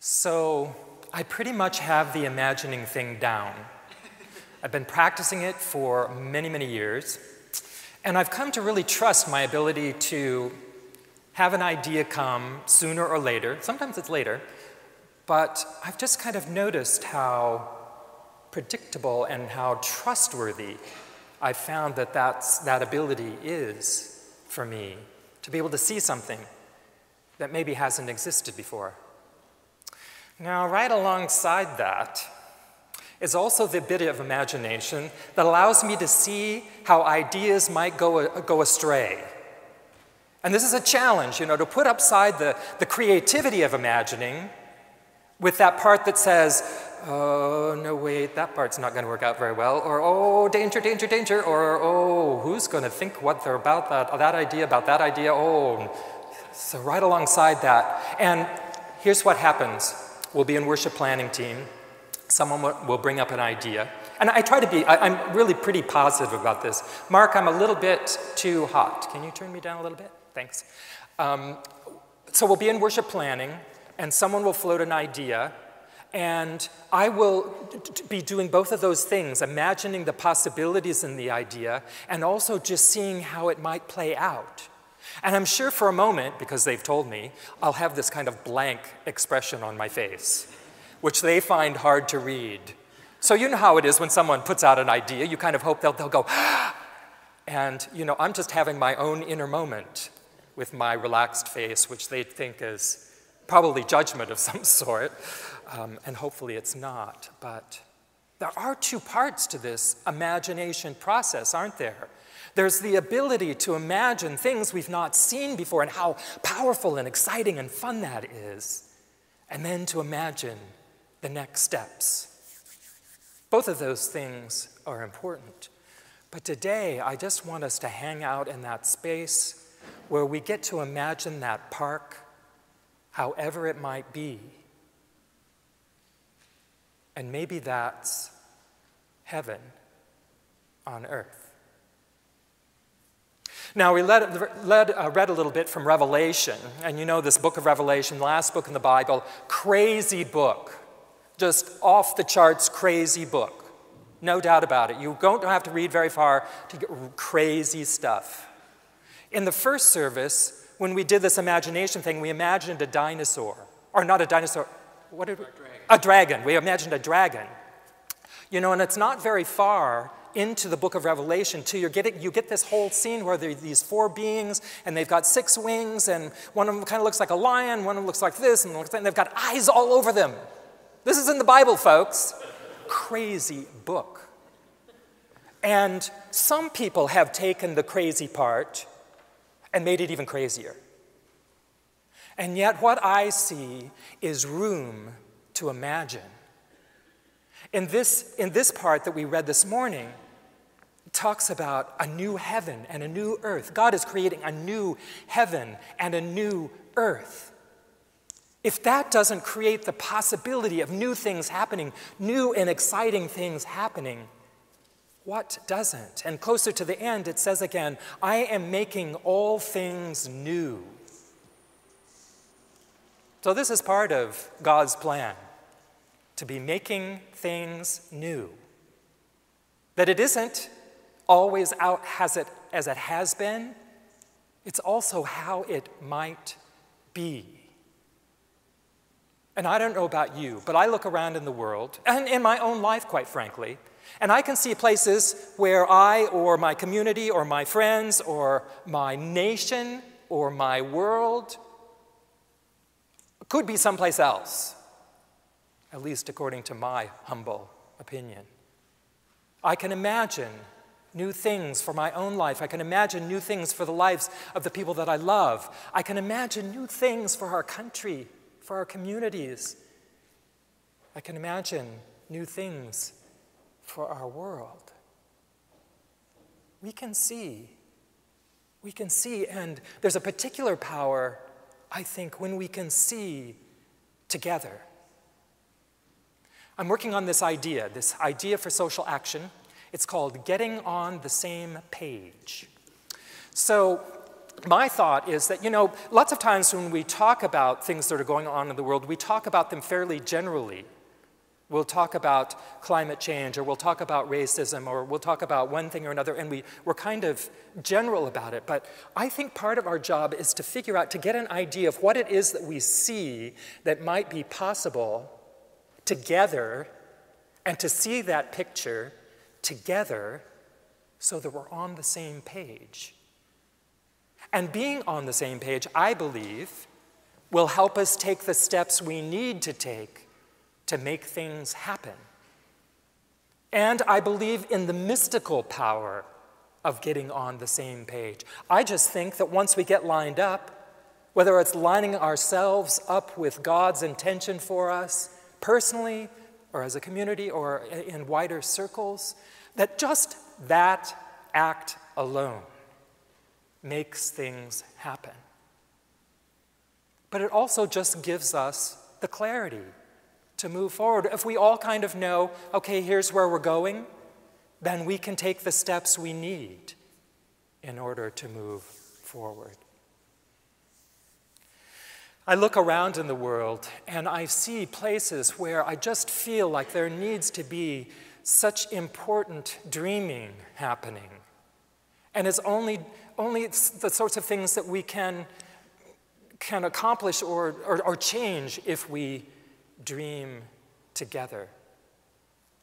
So I pretty much have the imagining thing down. I've been practicing it for many, many years, and I've come to really trust my ability to have an idea come sooner or later. Sometimes it's later, but I've just kind of noticed how predictable and how trustworthy I found that that's, that ability is for me to be able to see something that maybe hasn't existed before. Now, right alongside that is also the bit of imagination that allows me to see how ideas might go, uh, go astray. And this is a challenge, you know, to put upside the, the creativity of imagining with that part that says, oh, no, wait, that part's not going to work out very well, or oh, danger, danger, danger, or oh, who's going to think what they're about that, that idea, about that idea, oh. So, right alongside that. And here's what happens we'll be in worship planning team, someone will bring up an idea. And I try to be, I, am really pretty positive about this. Mark, I'm a little bit too hot. Can you turn me down a little bit? Thanks. Um, so we'll be in worship planning, and someone will float an idea, and I will be doing both of those things, imagining the possibilities in the idea and also just seeing how it might play out. And I'm sure for a moment, because they've told me, I'll have this kind of blank expression on my face, which they find hard to read. So you know how it is when someone puts out an idea, you kind of hope they'll, they'll go, and you know, I'm just having my own inner moment with my relaxed face, which they think is probably judgment of some sort, um, and hopefully it's not. But there are two parts to this imagination process, aren't there? There's the ability to imagine things we've not seen before and how powerful and exciting and fun that is, and then to imagine the next steps. Both of those things are important. But today, I just want us to hang out in that space where we get to imagine that park however it might be. And maybe that's heaven on earth. Now, we led, led, uh, read a little bit from Revelation, and you know this book of Revelation, the last book in the Bible, crazy book. Just off the charts, crazy book. No doubt about it. You don't have to read very far to get crazy stuff. In the first service, when we did this imagination thing, we imagined a dinosaur. Or not a dinosaur, what did we? A dragon. A dragon. We imagined a dragon. You know, and it's not very far into the book of Revelation till you get, you get this whole scene where there are these four beings and they've got six wings and one of them kind of looks like a lion, one of them looks like this, and they've got eyes all over them. This is in the Bible, folks. Crazy book. And some people have taken the crazy part and made it even crazier. And yet, what I see is room to imagine. In this, in this part that we read this morning, talks about a new heaven and a new earth. God is creating a new heaven and a new earth. If that doesn't create the possibility of new things happening, new and exciting things happening, what doesn't? And closer to the end, it says again, I am making all things new. So, this is part of God's plan to be making things new. That it isn't always out as it, as it has been, it's also how it might be. And I don't know about you, but I look around in the world, and in my own life, quite frankly, and I can see places where I or my community or my friends or my nation or my world could be someplace else, at least according to my humble opinion. I can imagine new things for my own life. I can imagine new things for the lives of the people that I love. I can imagine new things for our country, for our communities. I can imagine new things for our world. We can see. We can see, and there's a particular power, I think, when we can see together. I'm working on this idea, this idea for social action. It's called Getting on the Same Page. So, my thought is that, you know, lots of times when we talk about things that are going on in the world, we talk about them fairly generally. We'll talk about climate change, or we'll talk about racism, or we'll talk about one thing or another, and we, we're kind of general about it. But I think part of our job is to figure out, to get an idea of what it is that we see that might be possible together, and to see that picture together so that we're on the same page. And being on the same page, I believe, will help us take the steps we need to take to make things happen. And I believe in the mystical power of getting on the same page. I just think that once we get lined up, whether it's lining ourselves up with God's intention for us personally or as a community or in wider circles, that just that act alone makes things happen. But it also just gives us the clarity to move forward. If we all kind of know, okay, here's where we're going, then we can take the steps we need in order to move forward. I look around in the world and I see places where I just feel like there needs to be such important dreaming happening. And it's only, only the sorts of things that we can, can accomplish or, or, or change if we dream together.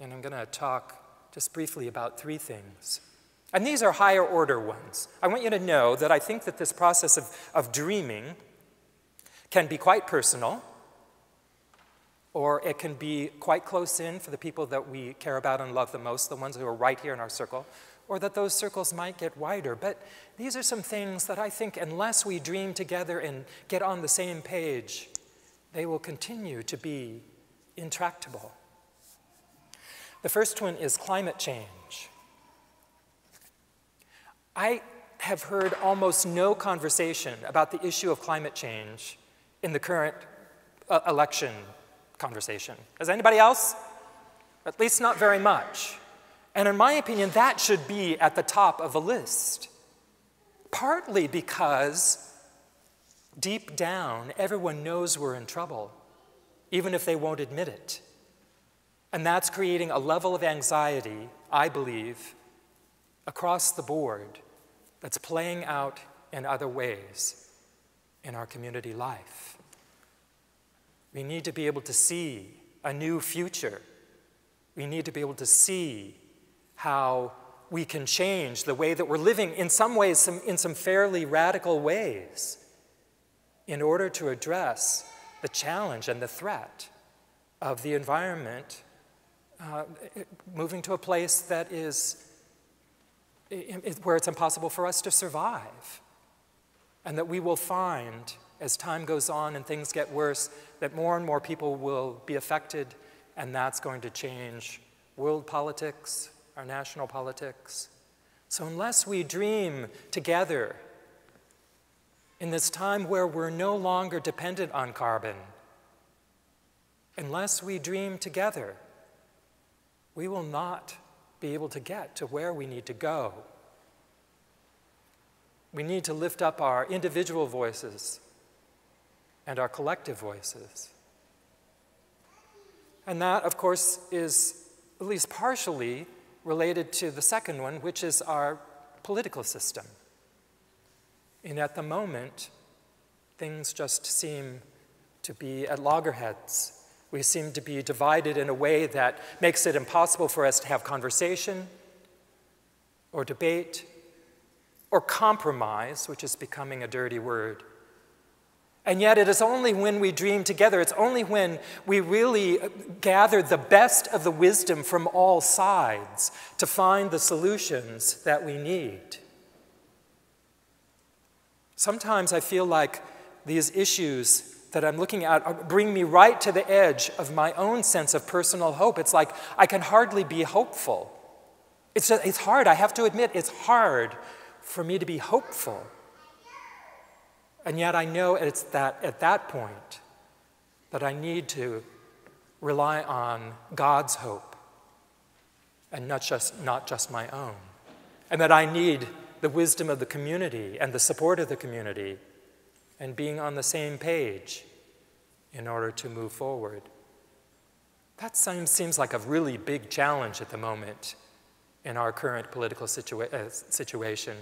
And I'm going to talk just briefly about three things. And these are higher order ones. I want you to know that I think that this process of, of dreaming can be quite personal, or it can be quite close in for the people that we care about and love the most, the ones who are right here in our circle, or that those circles might get wider. But these are some things that I think, unless we dream together and get on the same page, they will continue to be intractable. The first one is climate change. I have heard almost no conversation about the issue of climate change in the current uh, election conversation. Has anybody else? At least not very much. And in my opinion, that should be at the top of the list. Partly because Deep down, everyone knows we're in trouble, even if they won't admit it. And that's creating a level of anxiety, I believe, across the board that's playing out in other ways in our community life. We need to be able to see a new future. We need to be able to see how we can change the way that we're living, in some ways, some, in some fairly radical ways in order to address the challenge and the threat of the environment uh, moving to a place that is where it's impossible for us to survive. And that we will find, as time goes on and things get worse, that more and more people will be affected, and that's going to change world politics, our national politics. So, unless we dream together in this time where we're no longer dependent on carbon, unless we dream together, we will not be able to get to where we need to go. We need to lift up our individual voices and our collective voices. And that, of course, is at least partially related to the second one, which is our political system. And at the moment, things just seem to be at loggerheads. We seem to be divided in a way that makes it impossible for us to have conversation or debate or compromise, which is becoming a dirty word. And yet, it is only when we dream together, it's only when we really gather the best of the wisdom from all sides to find the solutions that we need. Sometimes I feel like these issues that I'm looking at bring me right to the edge of my own sense of personal hope. It's like I can hardly be hopeful. It's, just, it's hard, I have to admit, it's hard for me to be hopeful. And yet I know it's that, at that point that I need to rely on God's hope and not just, not just my own. And that I need the wisdom of the community and the support of the community and being on the same page in order to move forward. That seems, seems like a really big challenge at the moment in our current political situa- uh, situation.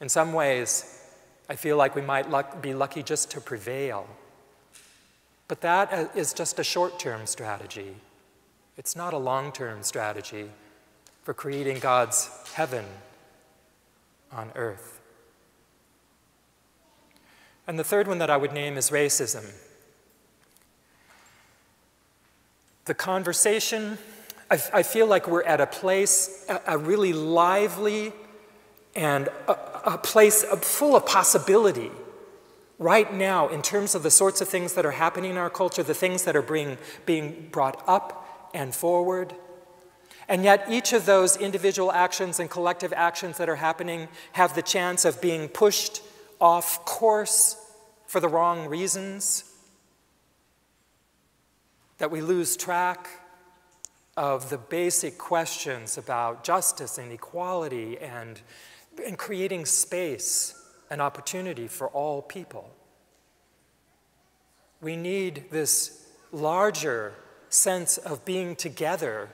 In some ways, I feel like we might luck- be lucky just to prevail. But that uh, just a short term strategy. It's not a long term strategy for creating God's heaven on earth. And the third one that I would name is racism. The conversation, I, I feel like we're at a place, a, a really lively and a, a place full of possibility right now in terms of the sorts of things that are happening in our culture, the things that are being, being brought up and forward. And yet, each of those individual actions and collective actions that are happening have the chance of being pushed off course for the wrong reasons that we lose track of the basic questions about justice and equality and, and creating space and opportunity for all people. We need this larger sense of being together,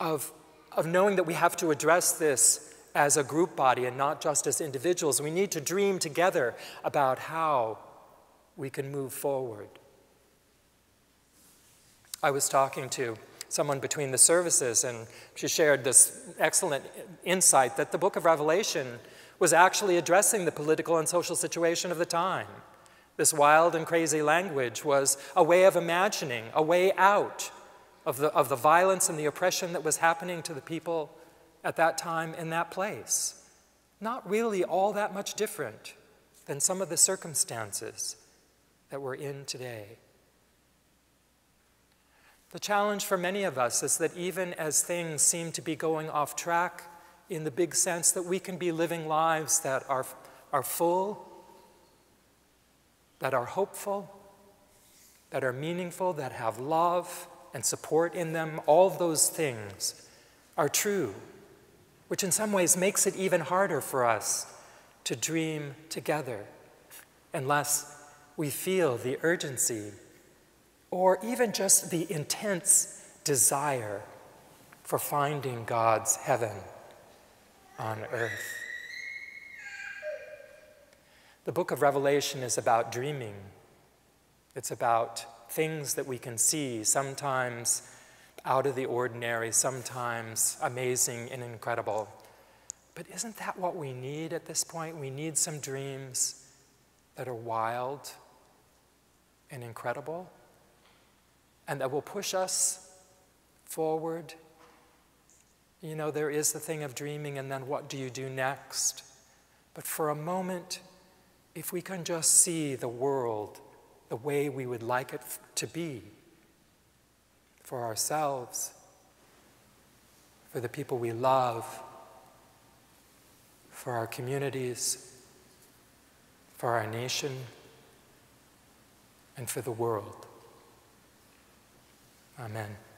of, of knowing that we have to address this as a group body and not just as individuals. We need to dream together about how we can move forward. I was talking to someone between the services, and she shared this excellent insight that the book of Revelation was actually addressing the political and social situation of the time. This wild and crazy language was a way of imagining a way out of the, of the violence and the oppression that was happening to the people at that time in that place. Not really all that much different than some of the circumstances that we're in today. The challenge for many of us is that even as things seem to be going off track, in the big sense that we can be living lives that are, are full, that are hopeful, that are meaningful, that have love and support in them, all those things are true, which in some ways makes it even harder for us to dream together unless we feel the urgency or even just the intense desire for finding God's heaven on earth. The book of Revelation is about dreaming. It's about things that we can see, sometimes out of the ordinary, sometimes amazing and incredible. But isn't that what we need at this point? We need some dreams that are wild and incredible and that will push us forward. You know, there is the thing of dreaming, and then what do you do next? But for a moment, if we can just see the world the way we would like it to be for ourselves, for the people we love, for our communities, for our nation, and for the world. Amen.